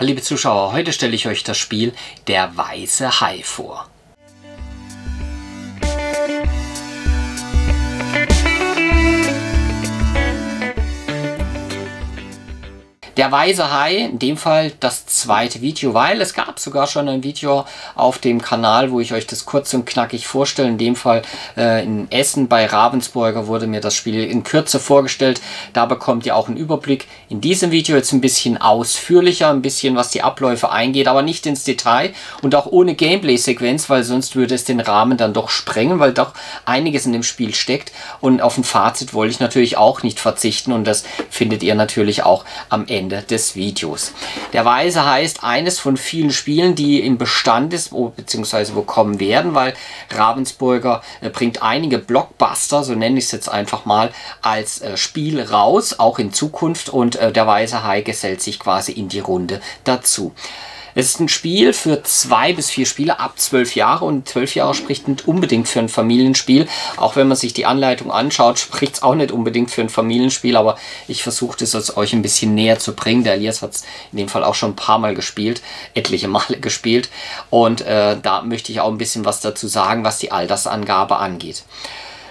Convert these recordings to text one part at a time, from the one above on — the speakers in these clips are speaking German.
Liebe Zuschauer, heute stelle ich euch das Spiel Der weiße Hai vor. Der Weise Hai, in dem Fall das zweite Video, weil es gab sogar schon ein Video auf dem Kanal, wo ich euch das kurz und knackig vorstelle. In dem Fall äh, in Essen bei Ravensburger wurde mir das Spiel in Kürze vorgestellt. Da bekommt ihr auch einen Überblick. In diesem Video jetzt ein bisschen ausführlicher, ein bisschen was die Abläufe eingeht, aber nicht ins Detail und auch ohne Gameplay-Sequenz, weil sonst würde es den Rahmen dann doch sprengen, weil doch einiges in dem Spiel steckt. Und auf ein Fazit wollte ich natürlich auch nicht verzichten und das findet ihr natürlich auch am Ende des Videos. Der Weise heißt eines von vielen Spielen, die im Bestand ist, beziehungsweise wo kommen werden, weil Ravensburger äh, bringt einige Blockbuster, so nenne ich es jetzt einfach mal, als äh, Spiel raus, auch in Zukunft und äh, der Weise Hai gesellt sich quasi in die Runde dazu. Es ist ein Spiel für zwei bis vier Spieler ab zwölf Jahre und zwölf Jahre spricht nicht unbedingt für ein Familienspiel. Auch wenn man sich die Anleitung anschaut, spricht es auch nicht unbedingt für ein Familienspiel, aber ich versuche das euch ein bisschen näher zu bringen. Der Elias hat es in dem Fall auch schon ein paar Mal gespielt, etliche Male gespielt und äh, da möchte ich auch ein bisschen was dazu sagen, was die Altersangabe angeht.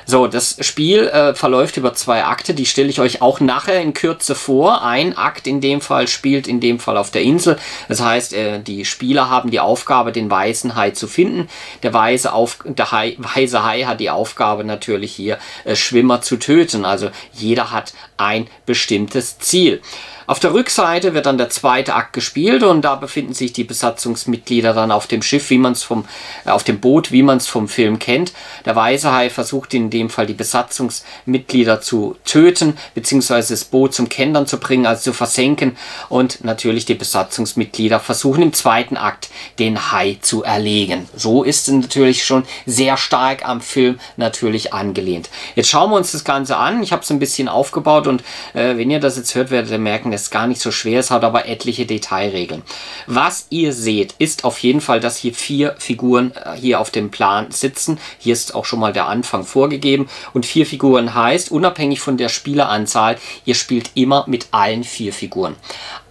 So, das Spiel äh, verläuft über zwei Akte, die stelle ich euch auch nachher in Kürze vor. Ein Akt in dem Fall spielt in dem Fall auf der Insel. Das heißt, äh, die Spieler haben die Aufgabe, den weißen Hai zu finden. Der weiße, auf, der Hai, weiße Hai hat die Aufgabe natürlich hier, äh, Schwimmer zu töten. Also jeder hat ein bestimmtes Ziel. Auf der Rückseite wird dann der zweite Akt gespielt und da befinden sich die Besatzungsmitglieder dann auf dem Schiff, wie man es vom, äh, auf dem Boot, wie man es vom Film kennt. Der Weiße Hai versucht in dem Fall die Besatzungsmitglieder zu töten, beziehungsweise das Boot zum Kentern zu bringen, also zu versenken und natürlich die Besatzungsmitglieder versuchen im zweiten Akt den Hai zu erlegen. So ist es natürlich schon sehr stark am Film natürlich angelehnt. Jetzt schauen wir uns das Ganze an. Ich habe es ein bisschen aufgebaut und äh, wenn ihr das jetzt hört, werdet ihr merken, es gar nicht so schwer. Es hat aber etliche Detailregeln. Was ihr seht, ist auf jeden Fall, dass hier vier Figuren äh, hier auf dem Plan sitzen. Hier ist auch schon mal der Anfang vorgegeben. Und vier Figuren heißt, unabhängig von der Spieleranzahl, ihr spielt immer mit allen vier Figuren.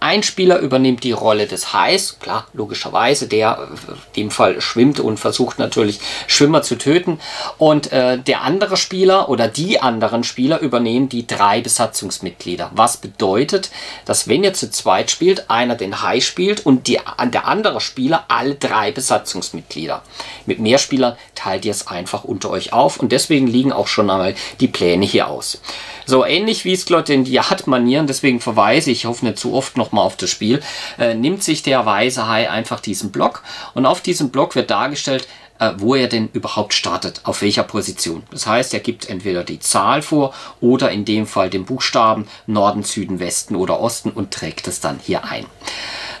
Ein Spieler übernimmt die Rolle des Hais, klar, logischerweise, der äh, in dem Fall schwimmt und versucht natürlich Schwimmer zu töten. Und äh, der andere Spieler oder die anderen Spieler übernehmen die drei Besatzungsmitglieder. Was bedeutet, dass wenn ihr zu zweit spielt, einer den Hai spielt und die, der andere Spieler alle drei Besatzungsmitglieder. Mit mehr Spielern teilt ihr es einfach unter euch auf und deswegen liegen auch schon einmal die Pläne hier aus. So ähnlich wie es Scott in die Art-Manieren, deswegen verweise ich, hoffe nicht zu oft nochmal auf das Spiel, äh, nimmt sich der weiße Hai einfach diesen Block und auf diesem Block wird dargestellt, äh, wo er denn überhaupt startet, auf welcher Position. Das heißt, er gibt entweder die Zahl vor oder in dem Fall den Buchstaben Norden, Süden, Westen oder Osten und trägt es dann hier ein.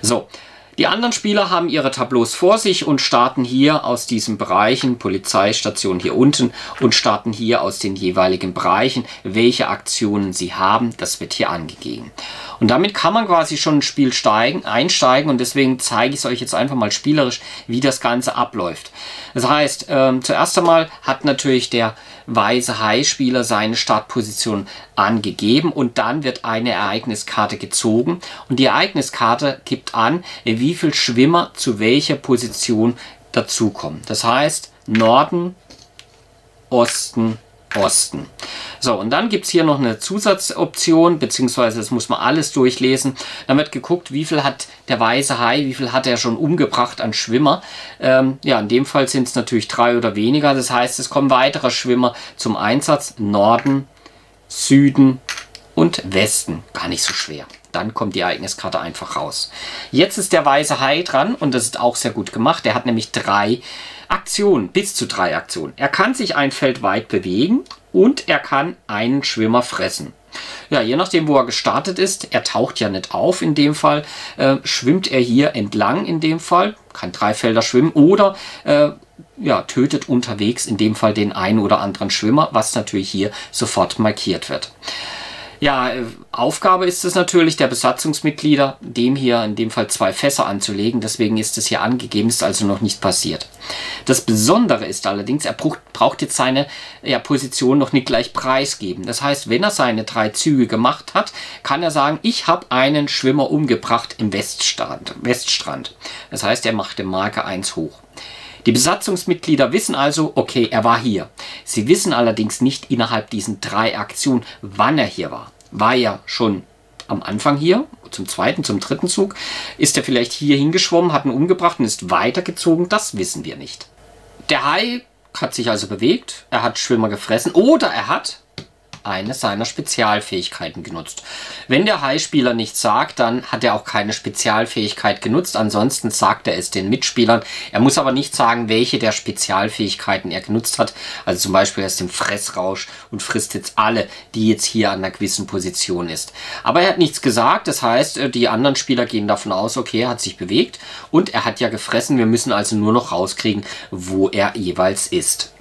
So, die anderen Spieler haben ihre Tableaus vor sich und starten hier aus diesen Bereichen, Polizeistation hier unten, und starten hier aus den jeweiligen Bereichen, welche Aktionen sie haben. Das wird hier angegeben. Und damit kann man quasi schon ins Spiel steigen, einsteigen und deswegen zeige ich es euch jetzt einfach mal spielerisch, wie das Ganze abläuft. Das heißt, ähm, zuerst einmal hat natürlich der weiße Hai-Spieler seine Startposition angegeben und dann wird eine Ereigniskarte gezogen und die Ereigniskarte gibt an, wie viel Schwimmer zu welcher Position dazukommen. Das heißt Norden, Osten, Osten. So, und dann gibt es hier noch eine Zusatzoption, beziehungsweise das muss man alles durchlesen. Dann wird geguckt, wie viel hat der weiße Hai, wie viel hat er schon umgebracht an Schwimmer. Ähm, ja, in dem Fall sind es natürlich drei oder weniger. Das heißt, es kommen weitere Schwimmer zum Einsatz. Norden, Süden und Westen. Gar nicht so schwer. Dann kommt die Ereigniskarte einfach raus. Jetzt ist der weiße Hai dran und das ist auch sehr gut gemacht. Er hat nämlich drei Aktionen, bis zu drei Aktionen. Er kann sich ein Feld weit bewegen und er kann einen Schwimmer fressen. Ja, je nachdem, wo er gestartet ist, er taucht ja nicht auf in dem Fall, äh, schwimmt er hier entlang in dem Fall, kann drei Felder schwimmen oder äh, ja, tötet unterwegs in dem Fall den einen oder anderen Schwimmer, was natürlich hier sofort markiert wird. Ja, äh, Aufgabe ist es natürlich der Besatzungsmitglieder, dem hier in dem Fall zwei Fässer anzulegen. Deswegen ist es hier angegeben, ist also noch nicht passiert. Das Besondere ist allerdings, er braucht jetzt seine ja, Position noch nicht gleich preisgeben. Das heißt, wenn er seine drei Züge gemacht hat, kann er sagen, ich habe einen Schwimmer umgebracht im Weststrand. Weststrand. Das heißt, er macht den Marker 1 hoch. Die Besatzungsmitglieder wissen also, okay, er war hier. Sie wissen allerdings nicht innerhalb diesen drei Aktionen, wann er hier war. War er schon am Anfang hier, zum zweiten, zum dritten Zug? Ist er vielleicht hier hingeschwommen, hat ihn umgebracht und ist weitergezogen? Das wissen wir nicht. Der Hai hat sich also bewegt, er hat Schwimmer gefressen oder er hat eine seiner Spezialfähigkeiten genutzt. Wenn der High-Spieler nichts sagt, dann hat er auch keine Spezialfähigkeit genutzt. Ansonsten sagt er es den Mitspielern. Er muss aber nicht sagen, welche der Spezialfähigkeiten er genutzt hat. Also zum Beispiel erst den Fressrausch und frisst jetzt alle, die jetzt hier an einer gewissen Position ist. Aber er hat nichts gesagt. Das heißt, äh, die anderen Spieler gehen davon aus, okay, er hat sich bewegt und er hat ja gefressen. Wir müssen also nur noch rauskriegen, wo er jeweils ist.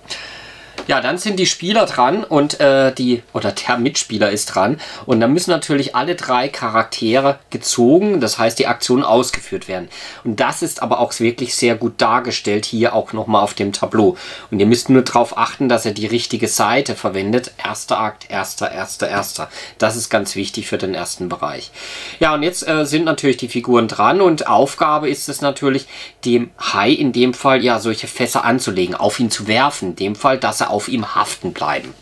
Ja, dann sind die Spieler dran und äh, die, oder der Mitspieler ist dran. Und dann müssen natürlich alle drei Charaktere gezogen, das heißt die Aktionen ausgeführt werden. Und das ist aber auch wirklich sehr gut dargestellt, hier auch nochmal auf dem Tableau. Und ihr müsst nur darauf achten, dass er die richtige Seite verwendet. Erster Akt, erster, erster, erster. Das ist ganz wichtig für den ersten Bereich. Ja, und jetzt äh, sind natürlich die Figuren dran und Aufgabe ist es natürlich, dem Hai in dem Fall ja solche Fässer anzulegen, auf ihn zu werfen. In dem Fall, dass er auf ihm haften bleiben.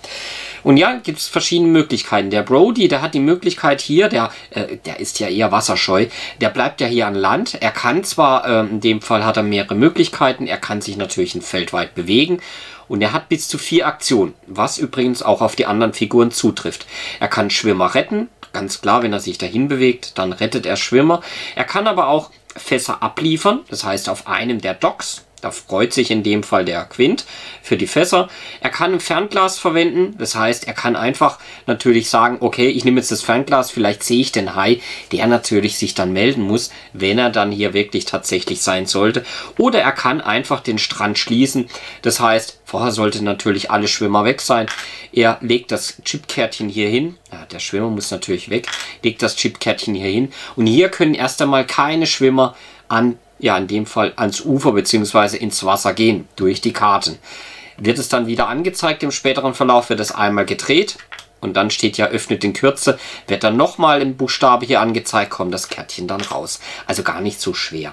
Und ja, gibt es verschiedene Möglichkeiten. Der Brody, der hat die Möglichkeit hier, der, äh, der ist ja eher wasserscheu, der bleibt ja hier an Land. Er kann zwar, äh, in dem Fall hat er mehrere Möglichkeiten, er kann sich natürlich ein Feld weit bewegen und er hat bis zu vier Aktionen, was übrigens auch auf die anderen Figuren zutrifft. Er kann Schwimmer retten, ganz klar, wenn er sich dahin bewegt, dann rettet er Schwimmer. Er kann aber auch Fässer abliefern, das heißt auf einem der Docks, da freut sich in dem Fall der Quint für die Fässer. Er kann ein Fernglas verwenden. Das heißt, er kann einfach natürlich sagen, okay, ich nehme jetzt das Fernglas, vielleicht sehe ich den Hai, der natürlich sich dann melden muss, wenn er dann hier wirklich tatsächlich sein sollte. Oder er kann einfach den Strand schließen. Das heißt, vorher sollte natürlich alle Schwimmer weg sein. Er legt das Chipkärtchen hier hin. Ja, der Schwimmer muss natürlich weg. Legt das Chipkärtchen hier hin. Und hier können erst einmal keine Schwimmer an ja in dem Fall ans Ufer bzw. ins Wasser gehen durch die Karten. Wird es dann wieder angezeigt im späteren Verlauf, wird es einmal gedreht und dann steht ja öffnet in Kürze, wird dann nochmal im Buchstabe hier angezeigt, kommt das Kärtchen dann raus. Also gar nicht so schwer.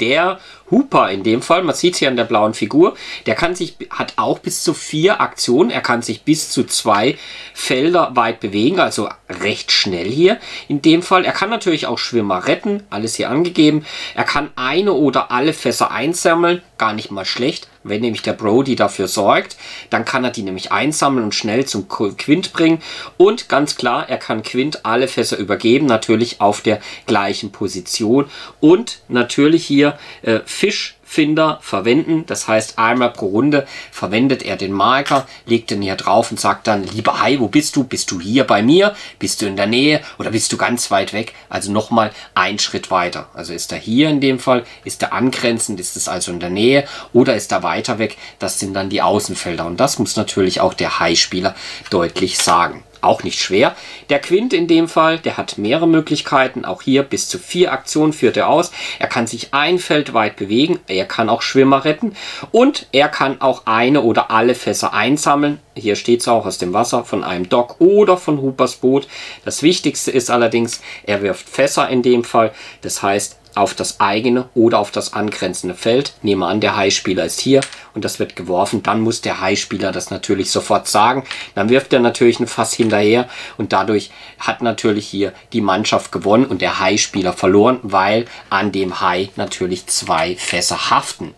Der Hooper in dem Fall, man sieht es hier an der blauen Figur, der kann sich, hat auch bis zu vier Aktionen, er kann sich bis zu zwei Felder weit bewegen, also recht schnell hier in dem Fall. Er kann natürlich auch Schwimmer retten, alles hier angegeben. Er kann eine oder alle Fässer einsammeln, gar nicht mal schlecht. Wenn nämlich der Brody dafür sorgt, dann kann er die nämlich einsammeln und schnell zum Quint bringen. Und ganz klar, er kann Quint alle Fässer übergeben, natürlich auf der gleichen Position. Und natürlich hier äh, Fischfinder verwenden. Das heißt, einmal pro Runde verwendet er den Marker, legt den hier drauf und sagt dann, lieber Hai, wo bist du? Bist du hier bei mir? Bist du in der Nähe oder bist du ganz weit weg? Also nochmal einen Schritt weiter. Also ist er hier in dem Fall, ist er angrenzend, ist es also in der Nähe oder ist er weiter weg? Das sind dann die Außenfelder und das muss natürlich auch der Hai-Spieler deutlich sagen auch nicht schwer. Der Quint in dem Fall, der hat mehrere Möglichkeiten. Auch hier bis zu vier Aktionen führt er aus. Er kann sich ein Feld weit bewegen. Er kann auch Schwimmer retten. Und er kann auch eine oder alle Fässer einsammeln. Hier steht es auch aus dem Wasser von einem Dock oder von Hoopers Boot. Das Wichtigste ist allerdings, er wirft Fässer in dem Fall. Das heißt, auf das eigene oder auf das angrenzende Feld. Nehmen wir an, der High-Spieler ist hier und das wird geworfen. Dann muss der High-Spieler das natürlich sofort sagen. Dann wirft er natürlich ein Fass hinterher und dadurch hat natürlich hier die Mannschaft gewonnen und der High-Spieler verloren, weil an dem High natürlich zwei Fässer haften.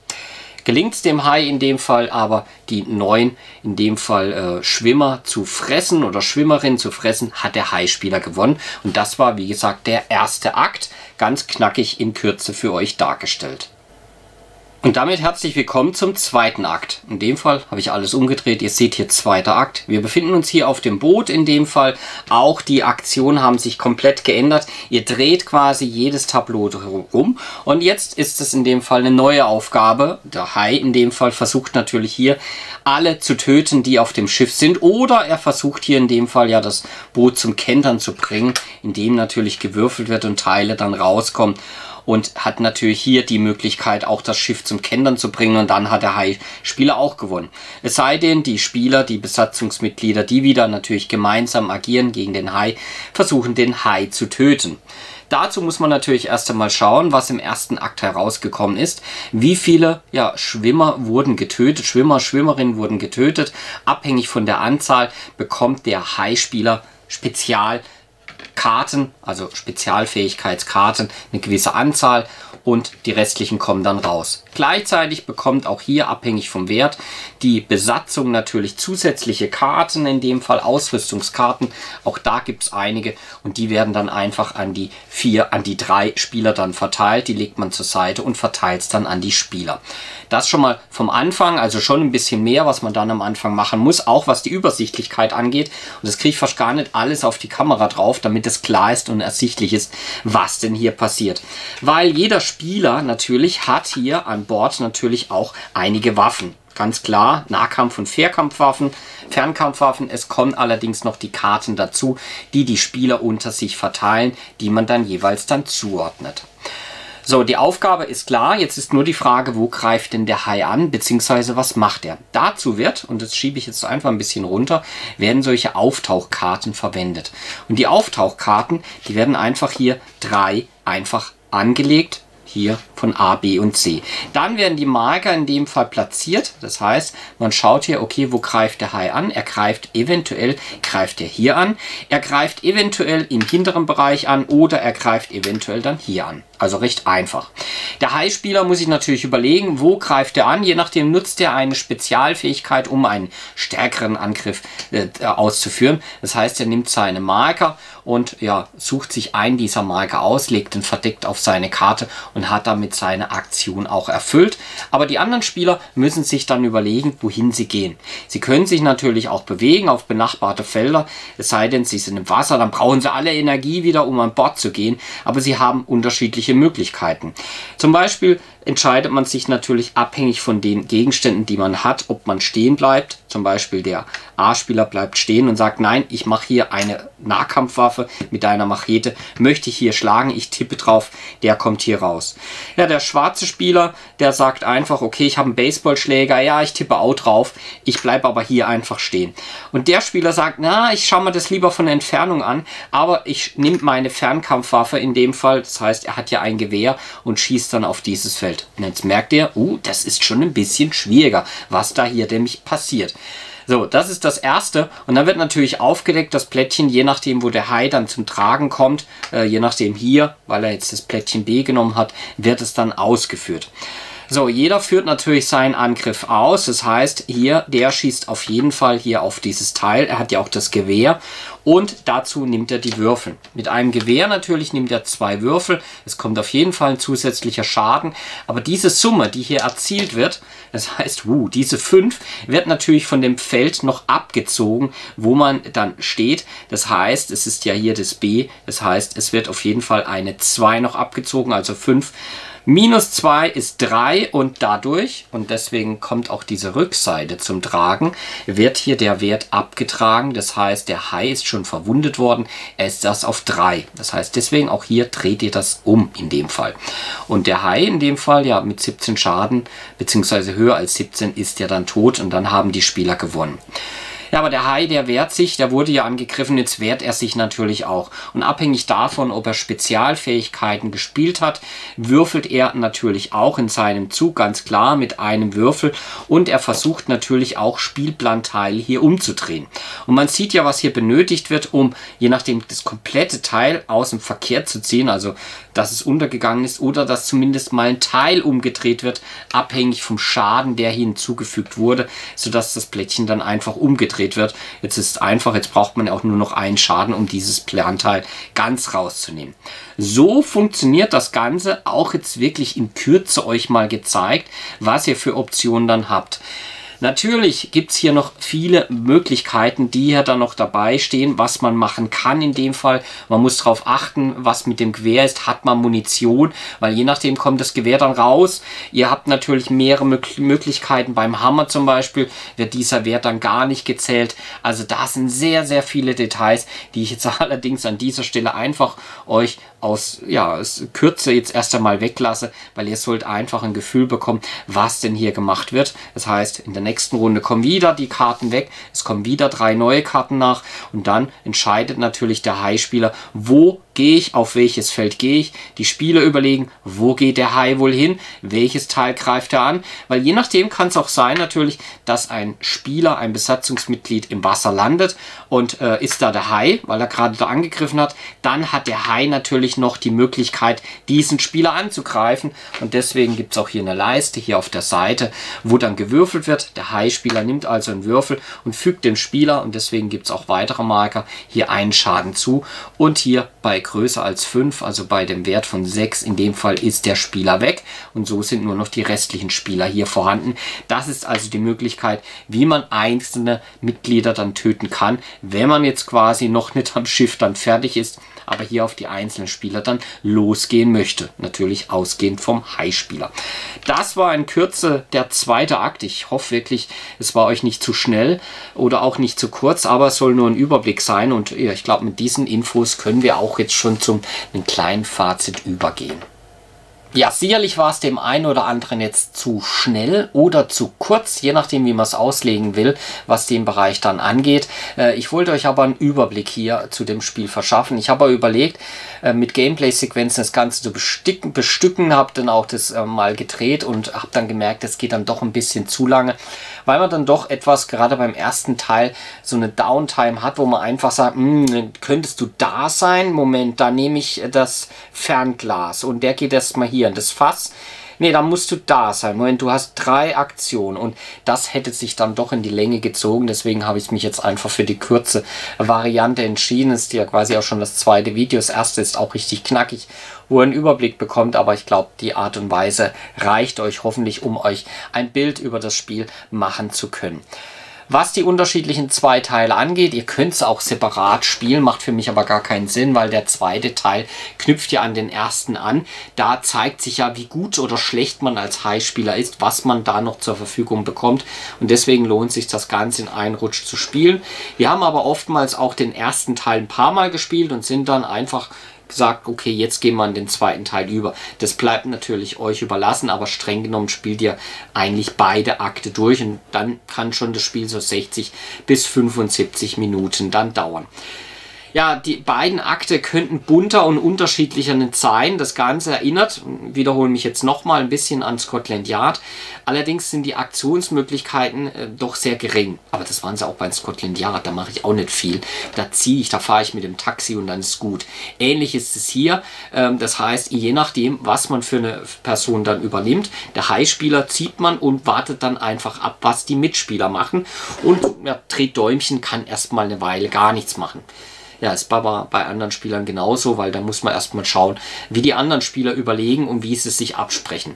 Gelingt es dem Hai in dem Fall aber, die neun, in dem Fall äh, Schwimmer zu fressen oder Schwimmerin zu fressen, hat der Hai-Spieler gewonnen. Und das war, wie gesagt, der erste Akt. Ganz knackig in Kürze für euch dargestellt. Und damit herzlich willkommen zum zweiten Akt. In dem Fall habe ich alles umgedreht. Ihr seht hier zweiter Akt. Wir befinden uns hier auf dem Boot. In dem Fall auch die Aktionen haben sich komplett geändert. Ihr dreht quasi jedes Tableau rum. Und jetzt ist es in dem Fall eine neue Aufgabe. Der Hai in dem Fall versucht natürlich hier alle zu töten, die auf dem Schiff sind. Oder er versucht hier in dem Fall ja das Boot zum Kentern zu bringen, indem natürlich gewürfelt wird und Teile dann rauskommen und hat natürlich hier die Möglichkeit, auch das Schiff zum Kentern zu bringen und dann hat der Hai-Spieler auch gewonnen. Es sei denn, die Spieler, die Besatzungsmitglieder, die wieder natürlich gemeinsam agieren gegen den Hai, versuchen den Hai zu töten. Dazu muss man natürlich erst einmal schauen, was im ersten Akt herausgekommen ist. Wie viele ja, Schwimmer wurden getötet, Schwimmer, Schwimmerinnen wurden getötet. Abhängig von der Anzahl bekommt der Hai-Spieler Spezial Karten, also Spezialfähigkeitskarten, eine gewisse Anzahl und die restlichen kommen dann raus. Gleichzeitig bekommt auch hier, abhängig vom Wert, die Besatzung natürlich zusätzliche Karten, in dem Fall Ausrüstungskarten. Auch da gibt es einige und die werden dann einfach an die vier, an die drei Spieler dann verteilt. Die legt man zur Seite und verteilt es dann an die Spieler. Das schon mal vom Anfang, also schon ein bisschen mehr, was man dann am Anfang machen muss, auch was die Übersichtlichkeit angeht. Und das kriege ich fast gar nicht alles auf die Kamera drauf, damit es klar ist und ersichtlich ist, was denn hier passiert. Weil jeder Spieler natürlich hat hier an Bord natürlich auch einige Waffen. Ganz klar, Nahkampf- und Fernkampfwaffen, Fernkampfwaffen. Es kommen allerdings noch die Karten dazu, die die Spieler unter sich verteilen, die man dann jeweils dann zuordnet. So, die Aufgabe ist klar. Jetzt ist nur die Frage, wo greift denn der Hai an, beziehungsweise was macht er? Dazu wird, und das schiebe ich jetzt einfach ein bisschen runter, werden solche Auftauchkarten verwendet. Und die Auftauchkarten, die werden einfach hier drei einfach angelegt hier von A, B und C. Dann werden die Marker in dem Fall platziert. Das heißt, man schaut hier, okay, wo greift der Hai an? Er greift eventuell, greift er hier an. Er greift eventuell im hinteren Bereich an oder er greift eventuell dann hier an. Also recht einfach. Der Hai-Spieler muss sich natürlich überlegen, wo greift er an. Je nachdem nutzt er eine Spezialfähigkeit, um einen stärkeren Angriff äh, auszuführen. Das heißt, er nimmt seine Marker und ja, sucht sich einen dieser Marker aus, legt den verdeckt auf seine Karte und hat damit seine Aktion auch erfüllt. Aber die anderen Spieler müssen sich dann überlegen, wohin sie gehen. Sie können sich natürlich auch bewegen auf benachbarte Felder, es sei denn, sie sind im Wasser, dann brauchen sie alle Energie wieder, um an Bord zu gehen, aber sie haben unterschiedliche Möglichkeiten. Zum Beispiel entscheidet man sich natürlich abhängig von den Gegenständen, die man hat, ob man stehen bleibt. Zum Beispiel der A-Spieler bleibt stehen und sagt, nein, ich mache hier eine Nahkampfwaffe mit einer Machete, möchte ich hier schlagen, ich tippe drauf, der kommt hier raus. Ja, der schwarze Spieler, der sagt einfach, okay, ich habe einen Baseballschläger, ja, ich tippe auch drauf, ich bleibe aber hier einfach stehen. Und der Spieler sagt, na, ich schaue mir das lieber von der Entfernung an, aber ich nehme meine Fernkampfwaffe in dem Fall, das heißt, er hat ja ein Gewehr und schießt dann auf dieses Feld. Und jetzt merkt ihr, uh, das ist schon ein bisschen schwieriger, was da hier nämlich passiert. So, das ist das erste. Und dann wird natürlich aufgedeckt, das Plättchen, je nachdem, wo der Hai dann zum Tragen kommt, äh, je nachdem hier, weil er jetzt das Plättchen B genommen hat, wird es dann ausgeführt. So, jeder führt natürlich seinen Angriff aus. Das heißt, hier, der schießt auf jeden Fall hier auf dieses Teil. Er hat ja auch das Gewehr. Und dazu nimmt er die Würfel. Mit einem Gewehr natürlich nimmt er zwei Würfel. Es kommt auf jeden Fall ein zusätzlicher Schaden. Aber diese Summe, die hier erzielt wird, das heißt, uh, diese 5 wird natürlich von dem Feld noch abgezogen, wo man dann steht. Das heißt, es ist ja hier das B. Das heißt, es wird auf jeden Fall eine 2 noch abgezogen, also 5 Minus 2 ist 3 und dadurch, und deswegen kommt auch diese Rückseite zum Tragen, wird hier der Wert abgetragen. Das heißt, der Hai ist schon verwundet worden. Er ist das auf 3. Das heißt, deswegen auch hier dreht ihr das um in dem Fall. Und der Hai in dem Fall, ja, mit 17 Schaden, beziehungsweise höher als 17, ist ja dann tot und dann haben die Spieler gewonnen. Ja, aber der Hai, der wehrt sich, der wurde ja angegriffen, jetzt wehrt er sich natürlich auch. Und abhängig davon, ob er Spezialfähigkeiten gespielt hat, würfelt er natürlich auch in seinem Zug ganz klar mit einem Würfel und er versucht natürlich auch Spielplanteile hier umzudrehen. Und man sieht ja, was hier benötigt wird, um je nachdem das komplette Teil aus dem Verkehr zu ziehen, also dass es untergegangen ist oder dass zumindest mal ein Teil umgedreht wird, abhängig vom Schaden, der hinzugefügt wurde, sodass das Plättchen dann einfach umgedreht umgedreht wird. Jetzt ist es einfach, jetzt braucht man auch nur noch einen Schaden, um dieses Planteil ganz rauszunehmen. So funktioniert das Ganze, auch jetzt wirklich in Kürze euch mal gezeigt, was ihr für Optionen dann habt. Natürlich gibt es hier noch viele Möglichkeiten, die hier dann noch dabei stehen, was man machen kann in dem Fall. Man muss darauf achten, was mit dem Gewehr ist. Hat man Munition? Weil je nachdem kommt das Gewehr dann raus. Ihr habt natürlich mehrere Möglichkeiten. Beim Hammer zum Beispiel wird dieser Wert dann gar nicht gezählt. Also da sind sehr, sehr viele Details, die ich jetzt allerdings an dieser Stelle einfach euch aus ja, Kürze jetzt erst einmal weglasse, weil ihr sollt einfach ein Gefühl bekommen, was denn hier gemacht wird. Das heißt, in der nächsten Runde kommen wieder die Karten weg, es kommen wieder drei neue Karten nach und dann entscheidet natürlich der High-Spieler, wo gehe ich, auf welches Feld gehe ich. Die Spieler überlegen, wo geht der Hai wohl hin, welches Teil greift er an, weil je nachdem kann es auch sein natürlich, dass ein Spieler, ein Besatzungsmitglied im Wasser landet und äh, ist da der Hai, weil er gerade da angegriffen hat, dann hat der Hai natürlich noch die Möglichkeit, diesen Spieler anzugreifen und deswegen gibt es auch hier eine Leiste hier auf der Seite, wo dann gewürfelt wird. Der Hai-Spieler nimmt also einen Würfel und fügt dem Spieler und deswegen gibt es auch weitere Marker hier einen Schaden zu und hier bei größer als 5, also bei dem Wert von 6, in dem Fall ist der Spieler weg und so sind nur noch die restlichen Spieler hier vorhanden. Das ist also die Möglichkeit, wie man einzelne Mitglieder dann töten kann, wenn man jetzt quasi noch nicht am Schiff dann fertig ist, aber hier auf die einzelnen Spieler dann losgehen möchte. Natürlich ausgehend vom High-Spieler. Das war in Kürze der zweite Akt. Ich hoffe wirklich, es war euch nicht zu schnell oder auch nicht zu kurz, aber es soll nur ein Überblick sein und ja, ich glaube, mit diesen Infos können wir auch jetzt schon zum einem kleinen Fazit übergehen. Ja, sicherlich war es dem einen oder anderen jetzt zu schnell oder zu kurz, je nachdem, wie man es auslegen will, was den Bereich dann angeht. Äh, ich wollte euch aber einen Überblick hier zu dem Spiel verschaffen. Ich habe überlegt, äh, mit Gameplay-Sequenzen das Ganze zu bestücken, bestücken habe dann auch das äh, mal gedreht und habe dann gemerkt, es geht dann doch ein bisschen zu lange, weil man dann doch etwas, gerade beim ersten Teil, so eine Downtime hat, wo man einfach sagt, hm, könntest du da sein? Moment, da nehme ich das Fernglas und der geht erstmal hier in das Fass. Nee, da musst du da sein. Moment, du hast drei Aktionen und das hätte sich dann doch in die Länge gezogen. Deswegen habe ich mich jetzt einfach für die kurze Variante entschieden. Das ist ja quasi auch schon das zweite Video. Das erste ist auch richtig knackig, wo ihr einen Überblick bekommt. Aber ich glaube, die Art und Weise reicht euch hoffentlich, um euch ein Bild über das Spiel machen zu können. Was die unterschiedlichen zwei Teile angeht, ihr könnt es auch separat spielen, macht für mich aber gar keinen Sinn, weil der zweite Teil knüpft ja an den ersten an. Da zeigt sich ja, wie gut oder schlecht man als High-Spieler ist, was man da noch zur Verfügung bekommt. Und deswegen lohnt sich das Ganze in einen Rutsch zu spielen. Wir haben aber oftmals auch den ersten Teil ein paar Mal gespielt und sind dann einfach gesagt, okay, jetzt gehen wir in den zweiten Teil über. Das bleibt natürlich euch überlassen, aber streng genommen spielt ihr eigentlich beide Akte durch und dann kann schon das Spiel so 60 bis 75 Minuten dann dauern. Ja, die beiden Akte könnten bunter und unterschiedlicher nicht sein. Das Ganze erinnert, wiederhole mich jetzt nochmal ein bisschen an Scotland Yard. Allerdings sind die Aktionsmöglichkeiten äh, doch sehr gering. Aber das waren sie auch bei Scotland Yard. Da mache ich auch nicht viel. Da ziehe ich, da fahre ich mit dem Taxi und dann ist gut. Ähnlich ist es hier. Ähm, das heißt, je nachdem, was man für eine Person dann übernimmt, der High-Spieler zieht man und wartet dann einfach ab, was die Mitspieler machen. Und ja, dreht Däumchen kann erstmal eine Weile gar nichts machen. Ja, ist aber bei anderen Spielern genauso, weil da muss man erstmal schauen, wie die anderen Spieler überlegen und wie sie sich absprechen.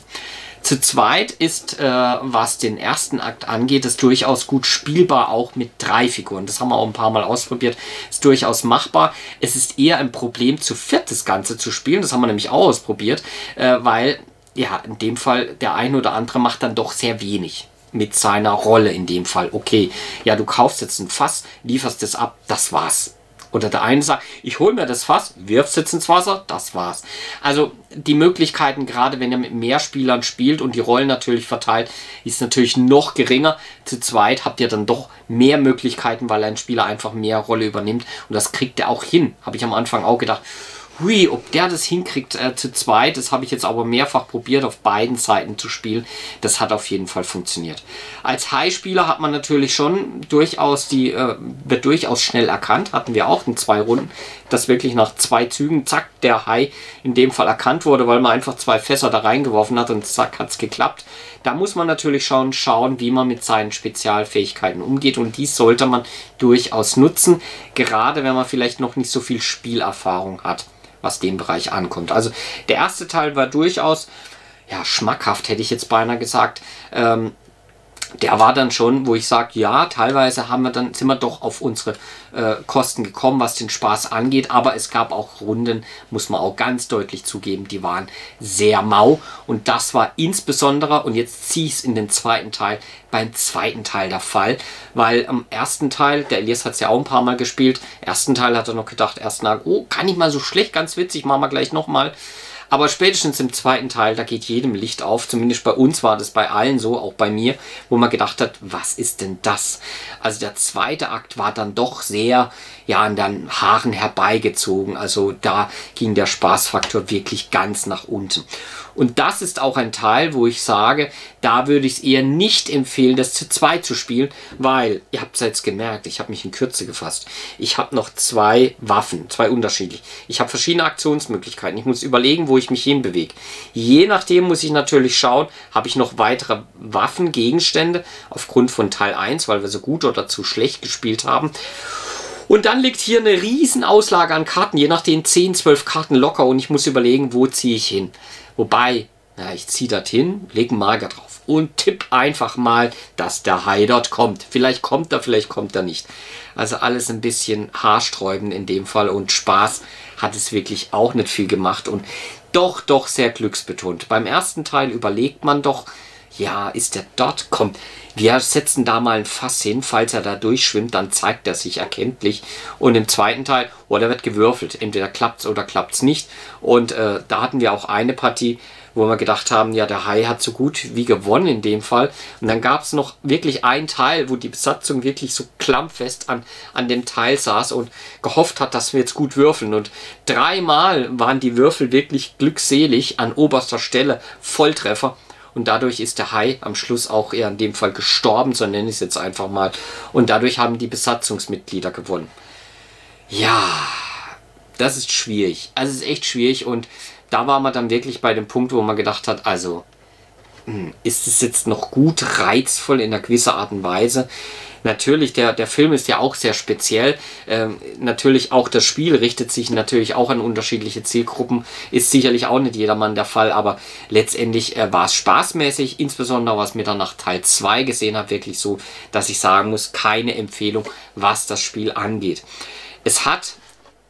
Zu zweit ist, äh, was den ersten Akt angeht, es durchaus gut spielbar, auch mit drei Figuren. Das haben wir auch ein paar Mal ausprobiert. Ist durchaus machbar. Es ist eher ein Problem, zu viert das Ganze zu spielen. Das haben wir nämlich auch ausprobiert, äh, weil, ja, in dem Fall der eine oder andere macht dann doch sehr wenig mit seiner Rolle in dem Fall. Okay, ja, du kaufst jetzt ein Fass, lieferst es ab, das war's. Oder der eine sagt, ich hole mir das Fass, wirf's jetzt ins Wasser, das war's. Also die Möglichkeiten, gerade wenn ihr mit mehr Spielern spielt und die Rollen natürlich verteilt, ist natürlich noch geringer. Zu zweit habt ihr dann doch mehr Möglichkeiten, weil ein Spieler einfach mehr Rolle übernimmt. Und das kriegt er auch hin. Habe ich am Anfang auch gedacht, hui, ob der das hinkriegt äh, zu zweit, das habe ich jetzt aber mehrfach probiert, auf beiden Seiten zu spielen. Das hat auf jeden Fall funktioniert. Als High-Spieler hat man natürlich schon durchaus die, äh, wird durchaus schnell erkannt, hatten wir auch in zwei Runden, dass wirklich nach zwei Zügen, zack, der High in dem Fall erkannt wurde, weil man einfach zwei Fässer da reingeworfen hat und zack, hat es geklappt. Da muss man natürlich schon schauen, wie man mit seinen Spezialfähigkeiten umgeht und dies sollte man durchaus nutzen, gerade wenn man vielleicht noch nicht so viel Spielerfahrung hat, was den Bereich ankommt. Also der erste Teil war durchaus ja, schmackhaft, hätte ich jetzt beinahe gesagt. Ähm, der war dann schon, wo ich sage, ja, teilweise haben wir dann, sind wir doch auf unsere äh, Kosten gekommen, was den Spaß angeht, aber es gab auch Runden, muss man auch ganz deutlich zugeben, die waren sehr mau. Und das war insbesondere, und jetzt ziehe ich es in den zweiten Teil, beim zweiten Teil der Fall, weil am ersten Teil, der Elias hat es ja auch ein paar Mal gespielt, ersten Teil hat er noch gedacht, erst nach, oh, kann ich mal so schlecht, ganz witzig, machen wir gleich nochmal. Aber spätestens im zweiten Teil, da geht jedem Licht auf. Zumindest bei uns war das bei allen so, auch bei mir, wo man gedacht hat, was ist denn das? Also der zweite Akt war dann doch sehr, ja, an den Haaren herbeigezogen. Also da ging der Spaßfaktor wirklich ganz nach unten. Und das ist auch ein Teil, wo ich sage, da würde ich es eher nicht empfehlen, das zu zweit zu spielen, weil, ihr habt es jetzt gemerkt, ich habe mich in Kürze gefasst. Ich habe noch zwei Waffen, zwei unterschiedlich. Ich habe verschiedene Aktionsmöglichkeiten. Ich muss überlegen, wo ich mich hinbewege. Je nachdem muss ich natürlich schauen, habe ich noch weitere Waffen, Gegenstände, aufgrund von Teil 1, weil wir so gut oder zu schlecht gespielt haben. Und dann liegt hier eine riesen Auslage an Karten, je nachdem 10, 12 Karten locker und ich muss überlegen, wo ziehe ich hin. Wobei, ja, ich ziehe das hin, lege einen Marker drauf und tipp einfach mal, dass der Hai dort kommt. Vielleicht kommt er, vielleicht kommt er nicht. Also alles ein bisschen haarsträubend in dem Fall und Spaß hat es wirklich auch nicht viel gemacht und doch, doch sehr glücksbetont. Beim ersten Teil überlegt man doch, ja, ist der dort? Kommt. Wir setzen da mal ein Fass hin, falls er da durchschwimmt, dann zeigt er sich erkenntlich. Und im zweiten Teil, oh, da wird gewürfelt. Entweder klappt es oder klappt es nicht. Und äh, da hatten wir auch eine Partie, wo wir gedacht haben, ja, der Hai hat so gut wie gewonnen in dem Fall. Und dann gab es noch wirklich einen Teil, wo die Besatzung wirklich so klammfest an, an dem Teil saß und gehofft hat, dass wir jetzt gut würfeln. Und dreimal waren die Würfel wirklich glückselig an oberster Stelle, Volltreffer. Und dadurch ist der Hai am Schluss auch eher in dem Fall gestorben, so nenne ich es jetzt einfach mal. Und dadurch haben die Besatzungsmitglieder gewonnen. Ja, das ist schwierig. Also es ist echt schwierig und da war man dann wirklich bei dem Punkt, wo man gedacht hat, also hm, ist es jetzt noch gut reizvoll in einer gewissen Art und Weise? Natürlich, der, der Film ist ja auch sehr speziell. Ähm, natürlich auch das Spiel richtet sich natürlich auch an unterschiedliche Zielgruppen. Ist sicherlich auch nicht jedermann der Fall, aber letztendlich äh, war es spaßmäßig. Insbesondere was nach Teil 2 gesehen habe, wirklich so, dass ich sagen muss, keine Empfehlung, was das Spiel angeht. Es hat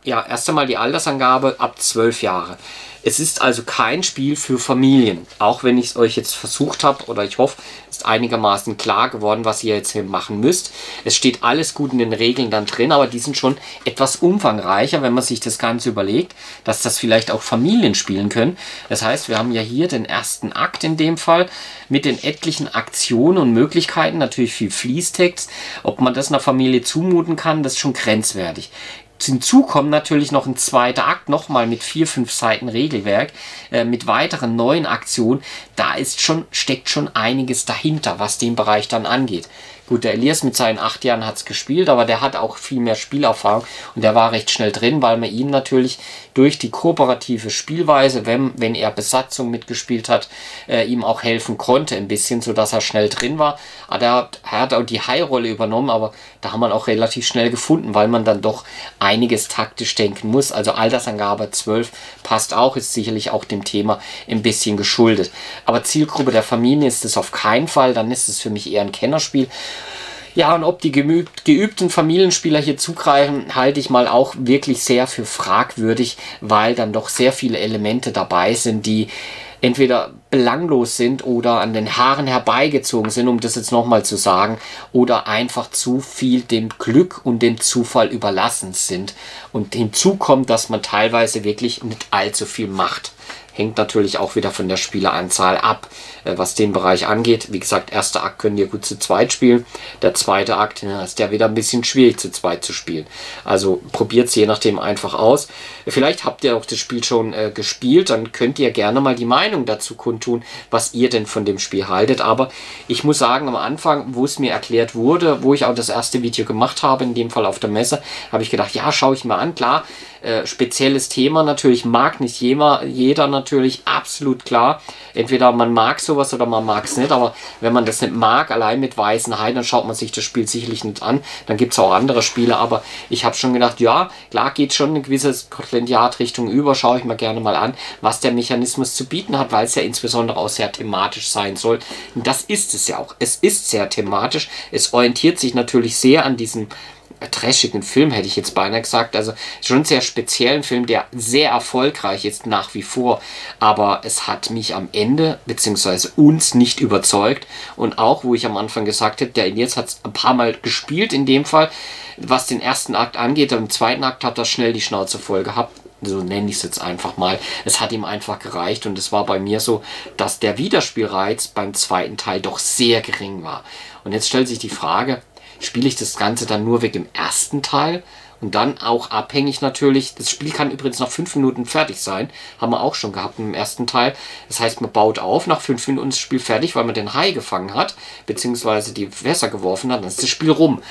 ja erst einmal die Altersangabe ab 12 Jahre. Es ist also kein Spiel für Familien, auch wenn ich es euch jetzt versucht habe oder ich hoffe, ist einigermaßen klar geworden, was ihr jetzt hier machen müsst. Es steht alles gut in den Regeln dann drin, aber die sind schon etwas umfangreicher, wenn man sich das Ganze überlegt, dass das vielleicht auch Familien spielen können. Das heißt, wir haben ja hier den ersten Akt in dem Fall mit den etlichen Aktionen und Möglichkeiten, natürlich viel Fließtext. Ob man das einer Familie zumuten kann, das ist schon grenzwertig. Hinzu kommt natürlich noch ein zweiter Akt, nochmal mit vier, fünf Seiten Regelwerk, äh, mit weiteren neuen Aktionen. Da ist schon, steckt schon einiges dahinter, was den Bereich dann angeht. Gut, der Elias mit seinen acht Jahren hat es gespielt, aber der hat auch viel mehr Spielerfahrung und der war recht schnell drin, weil man ihm natürlich durch die kooperative Spielweise, wenn, wenn er Besatzung mitgespielt hat, äh, ihm auch helfen konnte ein bisschen, sodass er schnell drin war. Aber er hat, er hat auch die High-Rolle übernommen, aber da haben wir auch relativ schnell gefunden, weil man dann doch einiges taktisch denken muss. Also Altersangabe 12 passt auch, ist sicherlich auch dem Thema ein bisschen geschuldet. Aber Zielgruppe der Familie ist es auf keinen Fall, dann ist es für mich eher ein Kennerspiel. Ja, und ob die geübten Familienspieler hier zugreifen, halte ich mal auch wirklich sehr für fragwürdig, weil dann doch sehr viele Elemente dabei sind, die entweder belanglos sind oder an den Haaren herbeigezogen sind, um das jetzt nochmal zu sagen, oder einfach zu viel dem Glück und dem Zufall überlassen sind. Und hinzu kommt, dass man teilweise wirklich nicht allzu viel macht hängt natürlich auch wieder von der Spieleranzahl ab, was den Bereich angeht. Wie gesagt, erster Akt könnt ihr gut zu zweit spielen. Der zweite Akt ja, ist ja wieder ein bisschen schwierig zu zweit zu spielen. Also probiert es je nachdem einfach aus. Vielleicht habt ihr auch das Spiel schon äh, gespielt, dann könnt ihr gerne mal die Meinung dazu kundtun, was ihr denn von dem Spiel haltet. Aber ich muss sagen, am Anfang, wo es mir erklärt wurde, wo ich auch das erste Video gemacht habe, in dem Fall auf der Messe, habe ich gedacht, ja, schaue ich mal an. Klar, äh, spezielles Thema natürlich, mag nicht jeder, jeder natürlich, absolut klar. Entweder man mag sowas oder man mag es nicht, aber wenn man das nicht mag, allein mit weißen Hai, dann schaut man sich das Spiel sicherlich nicht an. Dann gibt es auch andere Spiele, aber ich habe schon gedacht, ja, klar geht schon eine gewisse Scotland-Yard-Richtung über, schaue ich mal gerne mal an, was der Mechanismus zu bieten hat, weil es ja insbesondere auch sehr thematisch sein soll. Und das ist es ja auch. Es ist sehr thematisch. Es orientiert sich natürlich sehr an diesem trashigen Film, hätte ich jetzt beinahe gesagt. Also schon sehr speziellen Film, der sehr erfolgreich ist nach wie vor. Aber es hat mich am Ende, beziehungsweise uns nicht überzeugt. Und auch, wo ich am Anfang gesagt hätte, der Ilias hat es ein paar Mal gespielt in dem Fall, was den ersten Akt angeht. Im zweiten Akt hat er schnell die Schnauze voll gehabt so nenne ich es jetzt einfach mal. Es hat ihm einfach gereicht und es war bei mir so, dass der Wiederspielreiz beim zweiten Teil doch sehr gering war. Und jetzt stellt sich die Frage, spiele ich das Ganze dann nur wegen dem ersten Teil und dann auch abhängig natürlich, das Spiel kann übrigens nach fünf Minuten fertig sein, haben wir auch schon gehabt im ersten Teil. Das heißt, man baut auf, nach fünf Minuten ist das Spiel fertig, weil man den Hai gefangen hat, beziehungsweise die Wässer geworfen hat, dann ist das Spiel rum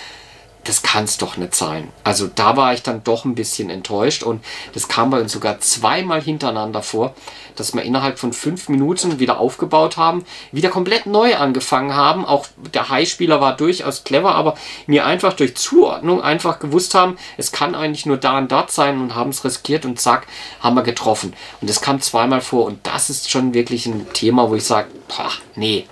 das kann es doch nicht sein. Also da war ich dann doch ein bisschen enttäuscht und das kam bei uns sogar zweimal hintereinander vor, dass wir innerhalb von fünf Minuten wieder aufgebaut haben, wieder komplett neu angefangen haben. Auch der High-Spieler war durchaus clever, aber mir einfach durch Zuordnung einfach gewusst haben, es kann eigentlich nur da und dort sein und haben es riskiert und zack, haben wir getroffen. Und das kam zweimal vor und das ist schon wirklich ein Thema, wo ich sage, nee,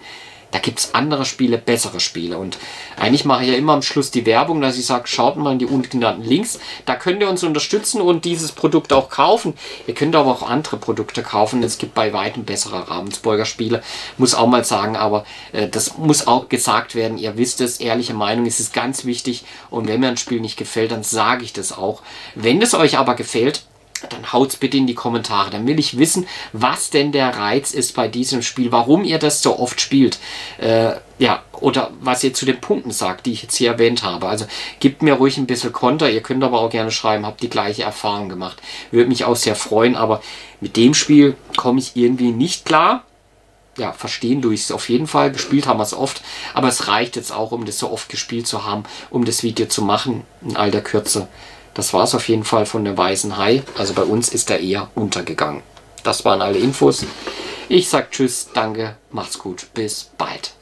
da gibt es andere Spiele, bessere Spiele. Und eigentlich mache ich ja immer am Schluss die Werbung, dass ich sage, schaut mal in die unten genannten Links. Da könnt ihr uns unterstützen und dieses Produkt auch kaufen. Ihr könnt aber auch andere Produkte kaufen. Es gibt bei weitem bessere Ravensburger Spiele. Muss auch mal sagen, aber äh, das muss auch gesagt werden. Ihr wisst es, ehrliche Meinung ist es ganz wichtig. Und wenn mir ein Spiel nicht gefällt, dann sage ich das auch. Wenn es euch aber gefällt, dann haut's bitte in die Kommentare. Dann will ich wissen, was denn der Reiz ist bei diesem Spiel, warum ihr das so oft spielt. Äh, ja, oder was ihr zu den Punkten sagt, die ich jetzt hier erwähnt habe. Also gebt mir ruhig ein bisschen Konter. Ihr könnt aber auch gerne schreiben, habt die gleiche Erfahrung gemacht. Würde mich auch sehr freuen, aber mit dem Spiel komme ich irgendwie nicht klar. Ja, verstehen durch es auf jeden Fall. Gespielt haben wir es oft, aber es reicht jetzt auch, um das so oft gespielt zu haben, um das Video zu machen in all der Kürze. Das war es auf jeden Fall von der Weißen Hai. Also bei uns ist er eher untergegangen. Das waren alle Infos. Ich sag Tschüss, danke, macht's gut, bis bald.